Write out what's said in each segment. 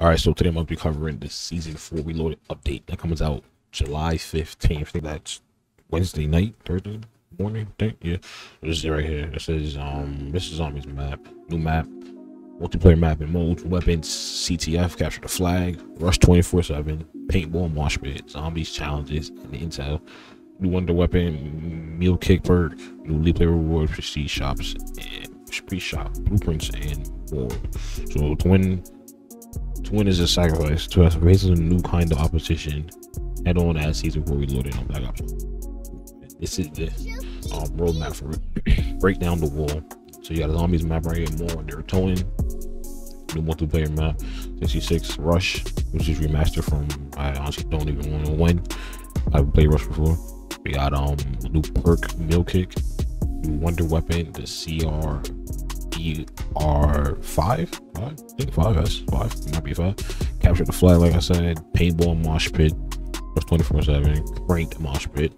All right, so today I'm going to be covering the season four reloaded update that comes out July 15th. I think that's Wednesday night, Thursday morning. I think yeah, this is right here. It says um, this is zombies map, new map, multiplayer map and mode, weapons, CTF, capture the flag, rush 24 seven, paintball, mosh pit, zombies challenges, and the intel. New wonder weapon, Mule Kick perk, new lead player reward, prestige shops, and prestige shop blueprints and more. So to win to win is a sacrifice. To us, faces a new kind of opposition. Head on as season four reloaded on Black Ops. This is the um, roadmap for it. Break down the wall. So you got a zombies map right here, Mauer der Toten. New multiplayer map, 66 Rush, which is remastered from I honestly don't even want to win. I've played Rush before. We got um new perk Mule Kick, new wonder weapon, the CR R five, five, I think five S five, might be five. Capture the flag, like I said. Paintball mosh pit, plus twenty four seven. Ranked mosh pit.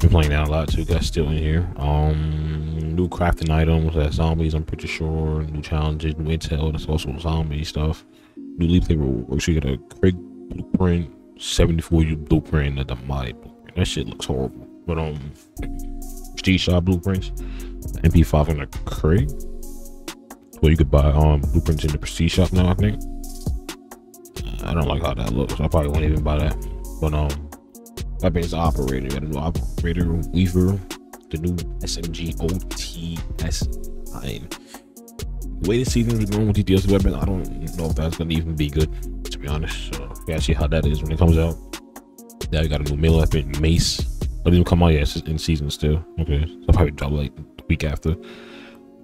Been playing that a lot too. guys, still in here. Um, new crafting items. That zombies. I'm pretty sure. New challenges. New intel. That's also zombie stuff. New League Play rewards. You get a Krig blueprint. 74 U blueprint. And the mod blueprint. That shit looks horrible. But um, G shot blueprints. MP5 and a Krig. Well, you could buy um blueprints in the Prestige shop now. I think. I don't like how that looks. I probably won't even buy that. But um, that means the operator. Got a new operator Weaver, the new SMG OTS9. The way the season is going with DLC weapons, I don't know if that's gonna even be good. To be honest, so we gotta see how that is when it comes out. Now we got a new melee weapon, Mace. Doesn't even come out yet. It's in season still. Okay, so I'll probably drop like week after.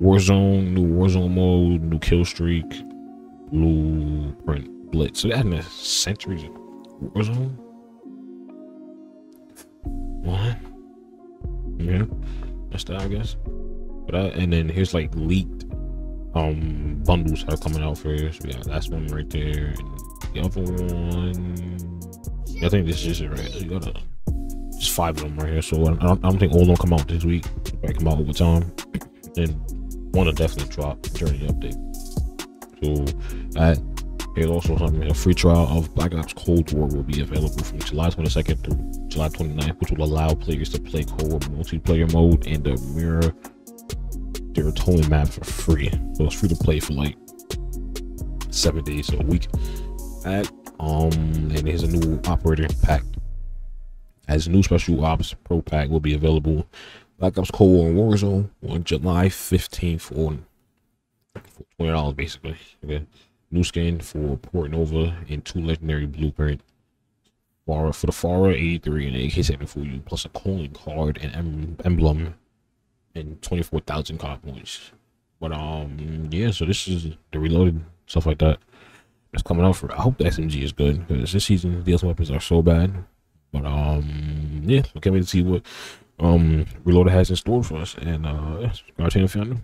Warzone, new Warzone mode, new kill streak, blueprint blitz. So that in a centuries Warzone. What? Yeah, that's that, I guess. But I, and then here's like leaked um bundles that are coming out for So yeah, that's one right there. And the other one, I think this is it right. Five of them right here. So I don't, I don't think all of them come out this week. They come out over time. And one to definitely drop during the update. So that is also something a free trial of Black Ops Cold War will be available from July 22nd through July 29th, which will allow players to play Cold War multiplayer mode and the Mauer der Toten map for free. So it's free to play for like seven days a week. At um and there's a new operator pack. As new special ops pro pack will be available Black Ops Cold War and Warzone on July 15th for $20 basically. Okay. New skin for Portnova and two legendary blueprint. for the FARA 83 and AK-74u, plus a calling card and emblem and 24,000 card points. But um yeah, so this is the reloaded stuff like that. It's coming out for I hope the SMG is good because this season the DLC weapons are so bad. But um yeah, I can't wait to see what um Reloaded has in store for us. And uh, yeah, Guardian Fandom.